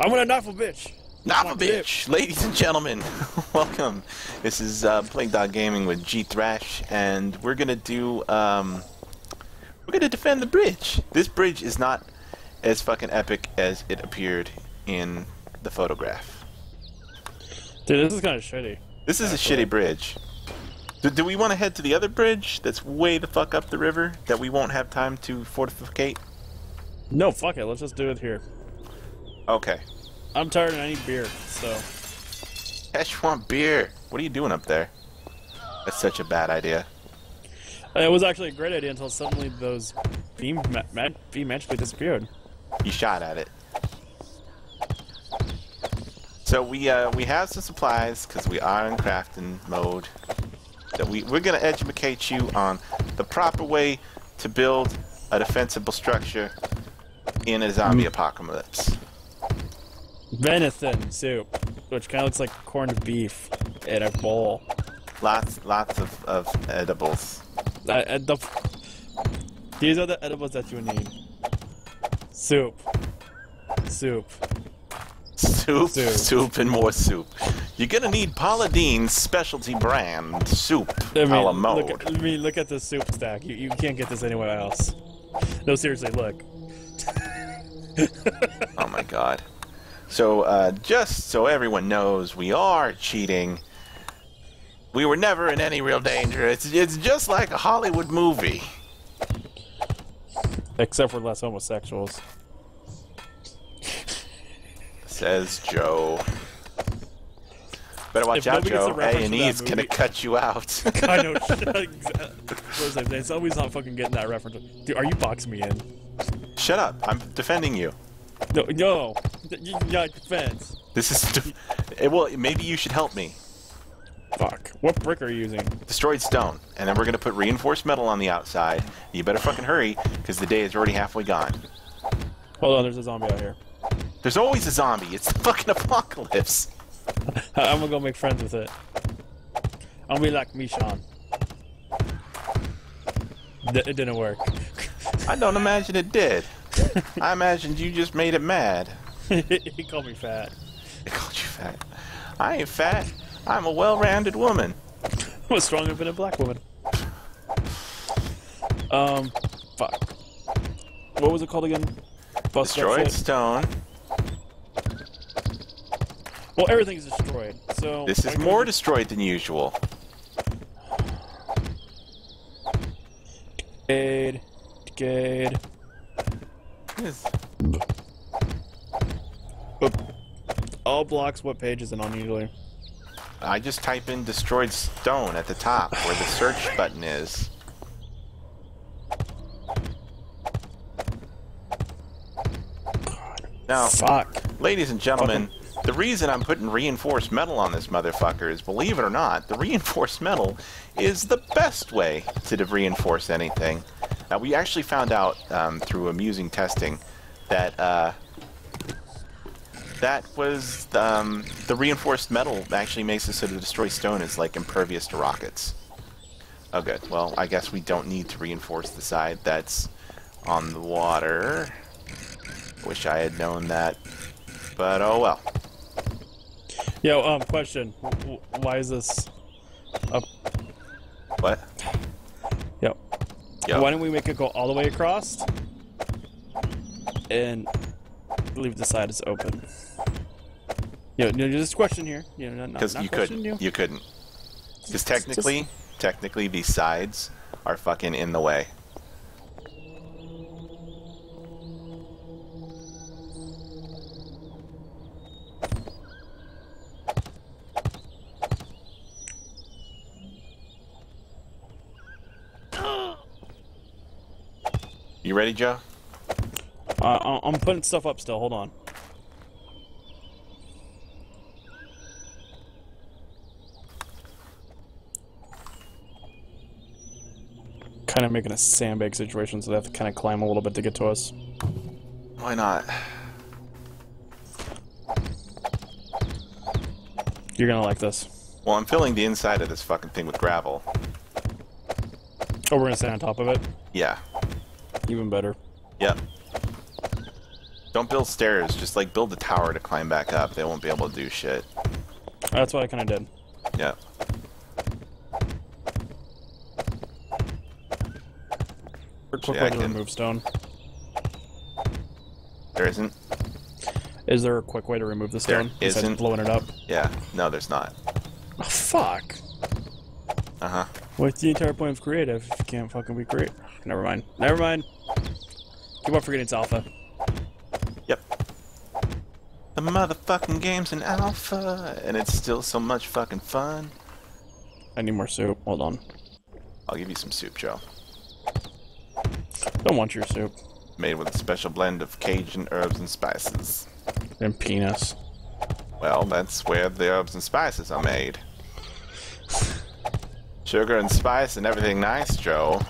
I'm gonna knife a bitch. Not a dip. bitch, ladies and gentlemen. Welcome. This is uh, Plague Dog Gaming with G Thrash, and we're gonna do. Um, we're gonna defend the bridge. This bridge is not as fucking epic as it appeared in the photograph. Dude, this is kind of shitty. This is a shitty bridge. Do, do we want to head to the other bridge that's way the fuck up the river that we won't have time to fortificate? No, fuck it. Let's just do it here. Okay. I'm tired and I need beer. So Ash, you want beer? What are you doing up there? That's such a bad idea. it was actually a great idea until suddenly those beam ma- ma- beam magically disappeared. You shot at it. So we uh, we have some supplies because we are in crafting mode. That we we're gonna educate you on the proper way to build a defensible structure in a zombie apocalypse. Venison soup, which kind of looks like corned beef in a bowl. Lots lots of, of edibles. I, I, the, these are the edibles that you need. Soup. Soup. Soup, Soup. soup, and more soup. You're gonna need Paula Deen's specialty brand soup I a la mean, look at, I mean, look at the soup stack. You, you can't get this anywhere else. No, seriously, look. Oh my god. So, uh, just so everyone knows, we are cheating. We were never in any real danger. It's, it's just like a Hollywood movie. Except for less homosexuals. Says Joe. Better watch If out, Joe. a reference A and to that is gonna cut you out. I know. exactly. What was I not fucking getting that reference. Dude, are you boxing me in? Shut up! I'm defending you. No, no. You got defense. This is. Eh, well, maybe you should help me. Fuck. What brick are you using? Destroyed stone, and then we're gonna put reinforced metal on the outside. You better fucking hurry, because the day is already halfway gone. Hold on, there's a zombie out here. There's always a zombie. It's the fucking apocalypse. I'm gonna go make friends with it. I'm gonna be like Michonne. D- it didn't work. I don't imagine it did. I imagined you just made it mad. he called me fat. He called you fat. I ain't fat. I'm a well-rounded woman. I'm stronger than a black woman. Um, fuck. What was it called again? Bust Destroyed stone. Well, everything's destroyed. So This is more destroyed than usual. Decade, decade. Yes. All blocks. What page is it on usually? I just type in destroyed stone at the top where the search button is. Now, Fuck. ladies and gentlemen, the reason I'm putting reinforced metal on this motherfucker is, believe it or not, the reinforced metal is the best way to reinforce anything. Now, we actually found out um, through amusing testing that uh, that was um, the reinforced metal actually makes it so the destroy stone is like impervious to rockets. Oh, good. Well, I guess we don't need to reinforce the side that's on the water. Wish I had known that, but oh well. Yo, um, question. Why is this up? What? Yep. Why don't we make it go all the way across and leave the side as open? Yeah, no, just a question here. You know, Because you couldn't. You. You couldn't. Because Just- technically, technically, these sides are fucking in the way. You ready, Joe? Uh, I- I'm putting stuff up still. Hold on. Kind of making a sandbag situation, so they have to kind of climb a little bit to get to us. Why not? You're gonna like this. Well, I'm filling the inside of this fucking thing with gravel. Oh, we're gonna stay on top of it. Yeah. Even better. Yep. Don't build stairs. Just like build a tower to climb back up. They won't be able to do shit. That's what I kind of did. Yeah. Quick Yeah, way to remove stone. There isn't. Is there a quick way to remove the stone? besides isn't. blowing it up. Yeah. No, there's not. Oh, fuck. Uh huh. What's the entire point of creative if you can't fucking be creative? Never mind. Never mind. Keep on forgetting it's alpha. Yep. The motherfucking game's in alpha, and it's still so much fucking fun. I need more soup. Hold on. I'll give you some soup, Joe. Don't want your soup. Made with a special blend of Cajun herbs and spices. And penis. Well, that's where the herbs and spices are made. Sugar and spice and everything nice, Joe.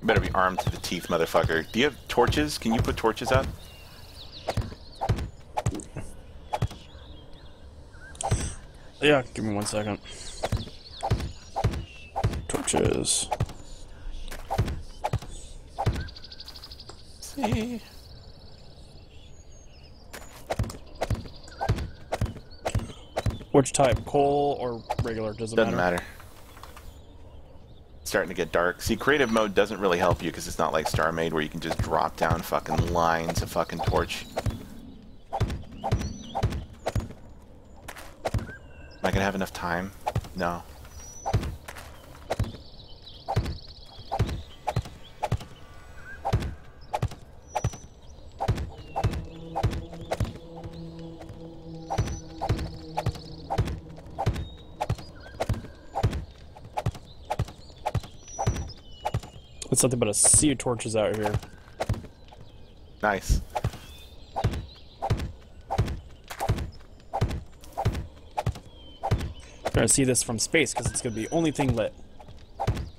You better be armed to the teeth, motherfucker. Do you have torches? Can you put torches up? Yeah, give me one second. Torches. See. Which type? Coal or regular? Doesn't, Doesn't matter. matter. Starting to get dark. See, creative mode doesn't really help you because it's not like StarMade where you can just drop down fucking lines of fucking torch. Am I gonna have enough time? No. It's nothing but a sea of torches out here. Nice. You're gonna see this from space because it's gonna be the only thing lit.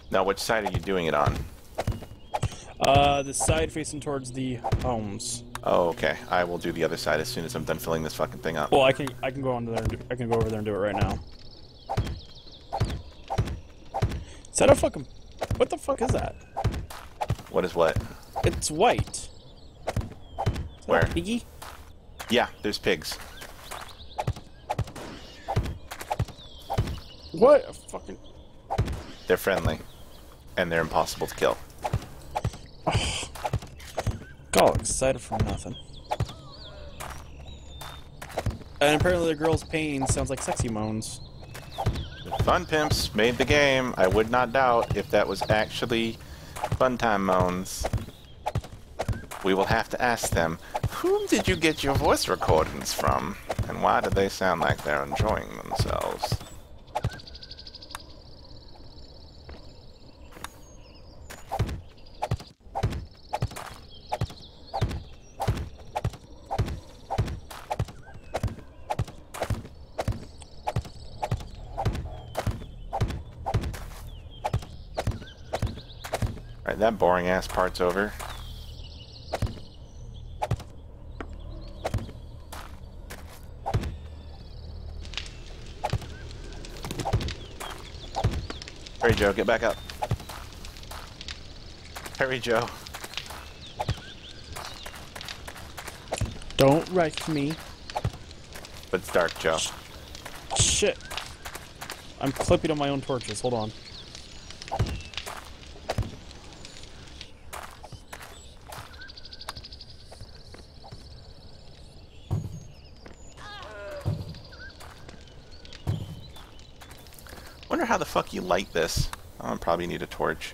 Now, which side are you doing it on? Uh, the side facing towards the homes. Oh, okay. I will do the other side as soon as I'm done filling this fucking thing up. Well, I can I can go on there. And do, I can go over there and do it right now. Is that a fucking? What the fuck is that? What is what? It's white. Is Where? Piggy? Yeah, there's pigs. What a fucking? They're friendly. And they're impossible to kill. Got all excited for nothing. And apparently the girl's pain sounds like sexy moans. Fun Pimps made the game. I would not doubt if that was actually Funtime Moans. We will have to ask them, whom did you get your voice recordings from? And why do they sound like they're enjoying themselves? Alright, that boring ass part's over. Hurry, Joe, get back up. Hurry, Joe. Don't wreck me. But it's dark, Joe. Shit. I'm clipping on my own torches. Hold on. Wonder how the fuck you light this. I'll probably need a torch.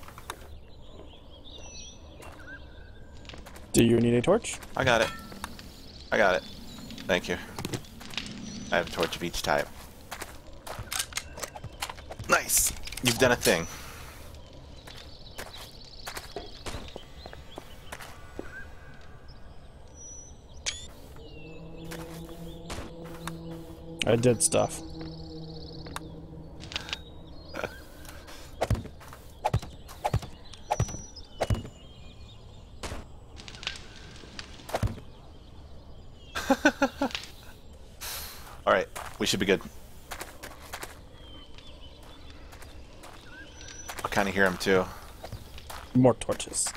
Do you need a torch? I got it. I got it. Thank you. I have a torch of each type. Nice! You've done a thing. I did stuff. Alright, we should be good. I kind of hear him too. More torches.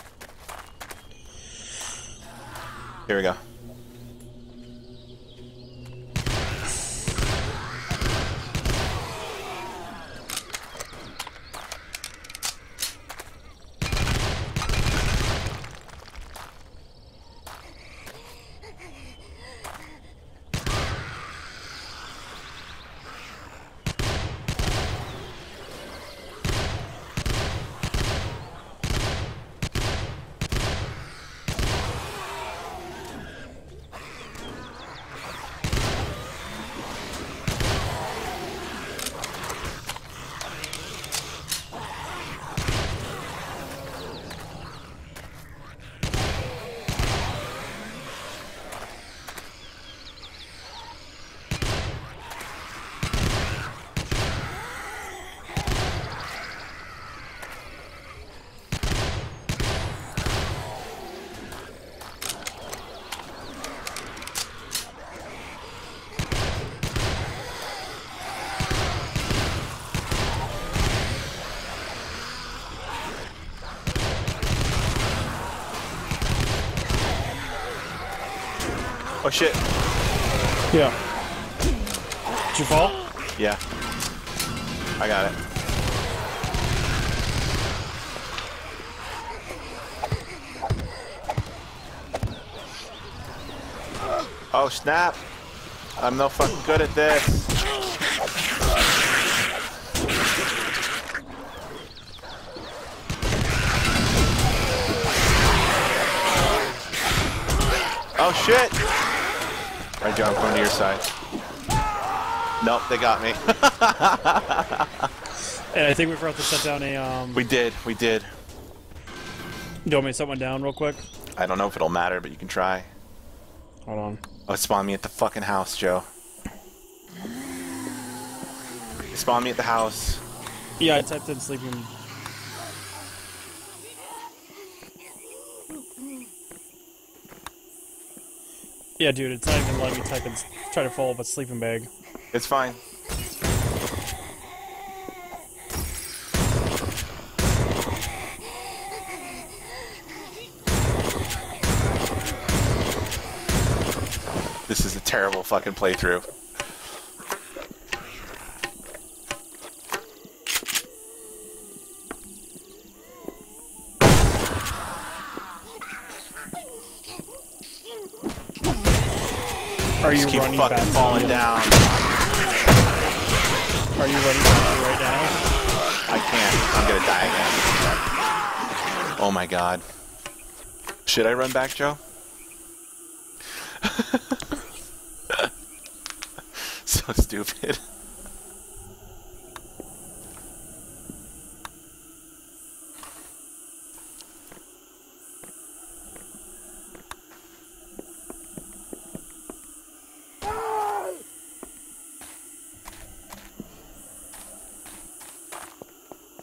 Here we go. Oh shit. Yeah. Did you fall? Yeah. I got it. Oh snap! I'm no fucking good at this. Oh shit! Right, John, I'm coming to your side. Nope, they got me. And I think we forgot to set down a, um... we did, we did. Do you want me to set one down real quick? I don't know if it'll matter, but you can try. Hold on. Oh, spawn me at the fucking house, Joe. Spawn me at the house. Yeah, I typed in sleeping... Yeah, dude, it's not even letting me type in... Try to follow up a sleeping bag. It's fine. This is a terrible fucking playthrough. Are you Just keep running fucking back? falling down. Are you running back right now? I can't. I'm gonna die again. Oh my god. Should I run back, Joe? so stupid.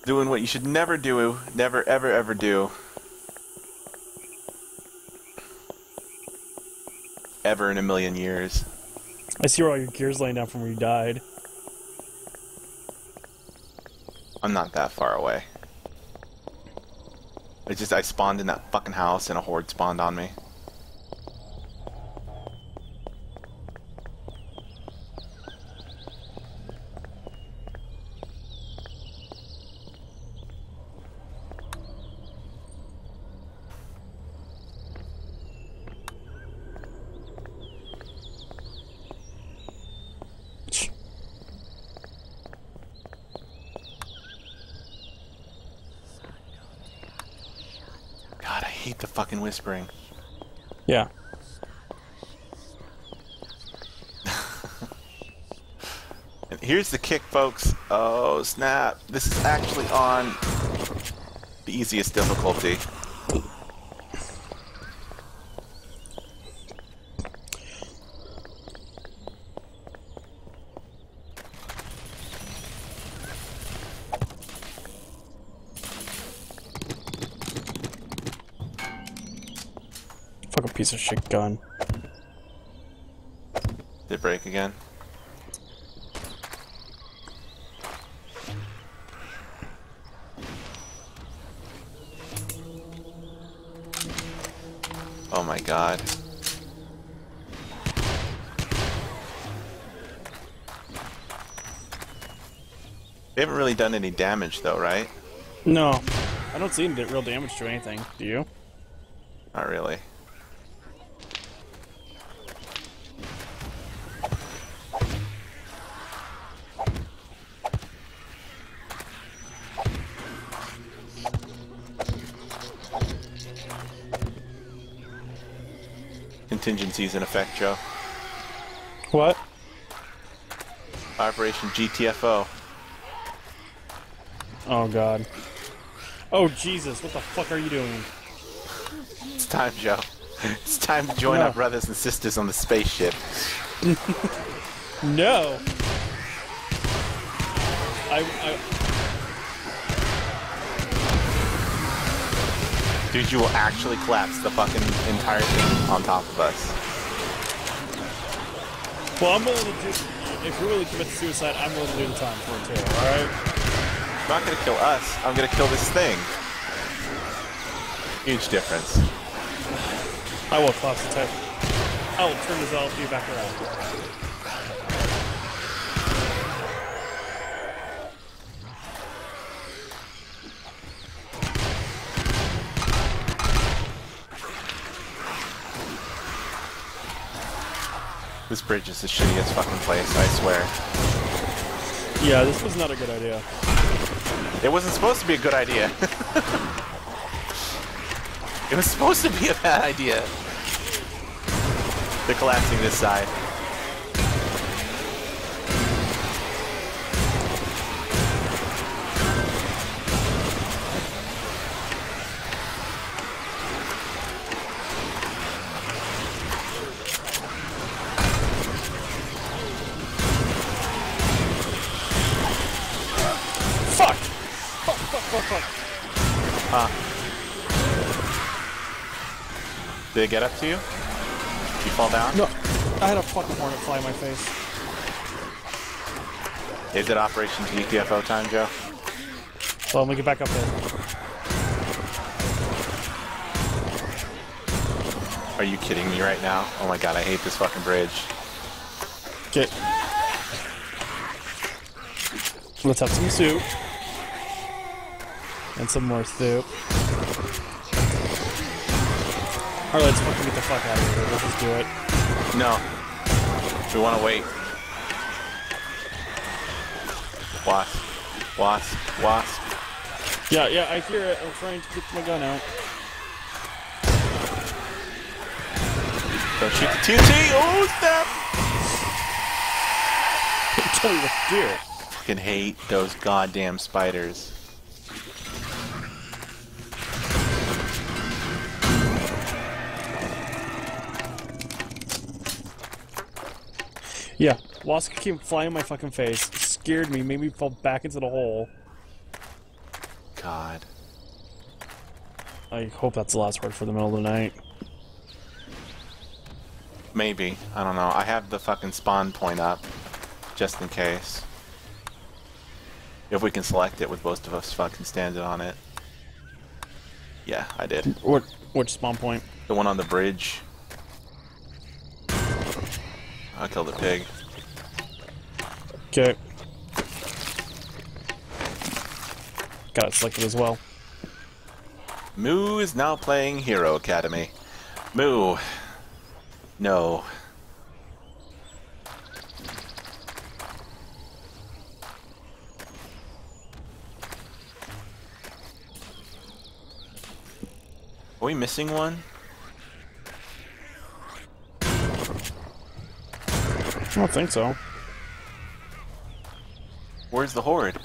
Doing what you should never do, never ever ever do. Ever in a million years. I see where all your gears laying down from where you died. I'm not that far away. I just I spawned in that fucking house and a horde spawned on me. The fucking whispering. Yeah. And here's the kick, folks. Oh, snap. This is actually on the easiest difficulty. a piece of shit gun. They break again. Oh my god. They haven't really done any damage though, right? No. I don't see any real damage to anything. Do you? Contingencies in effect, Joe. What? Operation GTFO. Oh god. Oh Jesus, what the fuck are you doing? It's time, Joe. It's time to join No. our brothers and sisters on the spaceship. No! I, I Dude, you will actually collapse the fucking entire thing on top of us. well I'm willing to do if you're willing to commit suicide, I'm willing to do the time for it too, alright? I'm not gonna kill us. I'm gonna kill this thing. Huge difference. I will collapse the type. I will turn this LP back around. This bridge is the shittiest fucking place, I swear. Yeah, this was not a good idea. It wasn't supposed to be a good idea. it was supposed to be a bad idea. They're collapsing this side. It get up to you? You fall down? No, I had a fucking hornet fly in my face. Is it Operation GTFO time, Joe? Well, let me get back up there. Are you kidding me right now? Oh my god, I hate this fucking bridge. Okay. Let's have some soup. And some more soup. Alright, let's fucking get the fuck out of here. Let's just do it. No. We want to wait. Wasp. Wasp. Wasp. Yeah, yeah, I hear it. I'm trying to get my gun out. Don't shoot the TNT! Oh, snap! Tell me what to do. Fucking hate those goddamn spiders. Yeah, wasp came flying in my fucking face, scared me, made me fall back into the hole. God. I hope that's the last word for the middle of the night. Maybe. I don't know. I have the fucking spawn point up. Just in case. If we can select it with most of us fucking standing on it. Yeah, I did. What? Which spawn point? The one on the bridge. I killed the pig. Okay. Got it selected as well. Moo is now playing Hero Academy. Moo. No. Are we missing one? I don't think so. Where's the horde?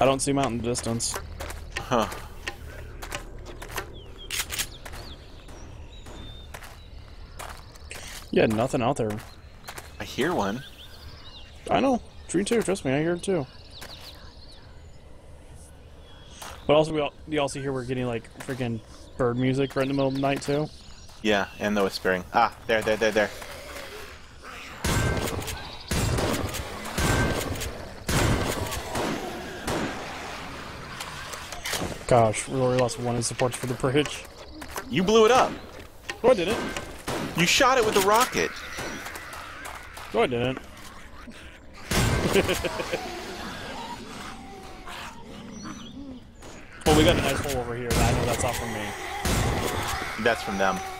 I don't see him out in the distance. Huh. Yeah, nothing out there. I hear one. I know. Tree too. Trust me, I hear it too. But also, we all, you also hear we're getting like freaking bird music right in the middle of the night too. Yeah, and the whispering. Ah, there, there, there, there. Gosh, we already lost one in supports for the bridge. You blew it up. No, I didn't. You shot it with a rocket. No, I didn't. we got a nice hole over here. I know that's not from me. That's from them.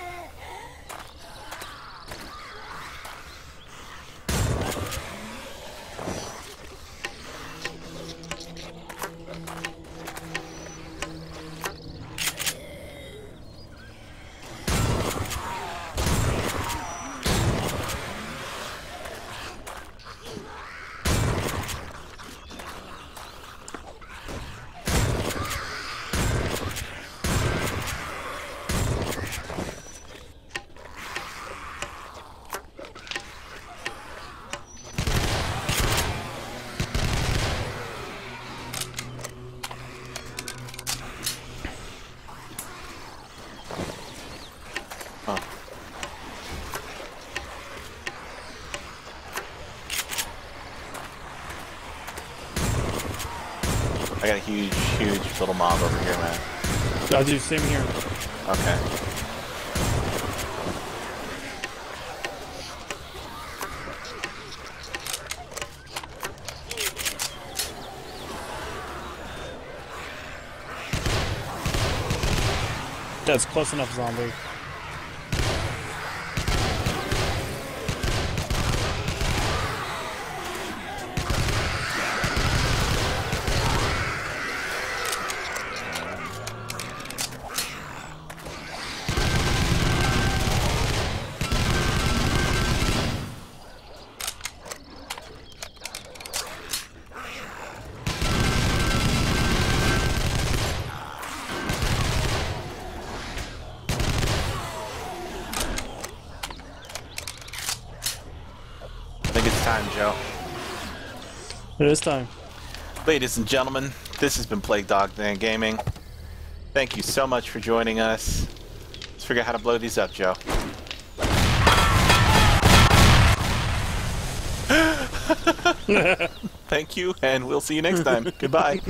Got a huge, huge little mob over here, man. I'll do same here. Okay. That's close enough, zombie. Time, Joe. It is time. Ladies and gentlemen, this has been Plague Dog Dan Gaming. Thank you so much for joining us. Let's figure out how to blow these up, Joe. Thank you, and we'll see you next time. Goodbye.